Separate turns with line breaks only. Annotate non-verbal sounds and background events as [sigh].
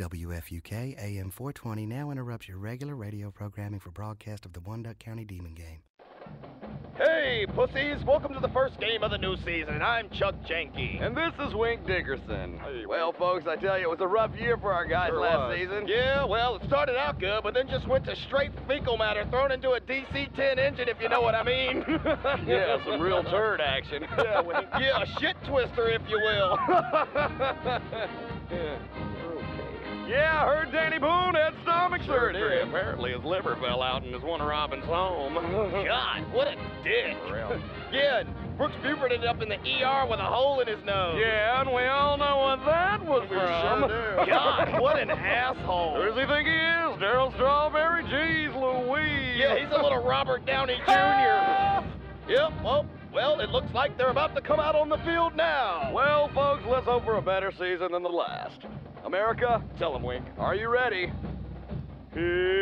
WFUK AM 420 now interrupts your regular radio programming for broadcast of the Wyandotte County Demon Game.
Hey, pussies! Welcome to the first game of the new season. I'm Chuck Janke.
And this is Wink Dickerson. Hey, well, folks, I tell you, it was a rough year for our guys
Sure
last
was.
season.
Yeah, well, it started out good, but then just went to straight fecal matter thrown into a DC-10 engine, if you know what I mean. [laughs]
Yeah, some [laughs] real turd action.
yeah, Wink. yeah, a shit twister, if you will.
Yeah, [laughs] I heard Danny Boone had stomach surgery. Apparently his liver fell out in his Warner Robins home. [laughs]
God, what a dick.
For real. [laughs]
yeah, Brooks Buford ended up in the ER with a hole in his nose.
Yeah, and we all know what that was
We
from.
sure. [laughs] God, what an asshole.
Who does he think he is? Darryl Strawberry? Jeez Louise.
Yeah, he's a little Robert Downey Jr. yep, well, well, it looks like they're about to come out on the field now.
Well, folks, let's hope for a better season than the last. America, tell 'em, Wink, are you ready? Here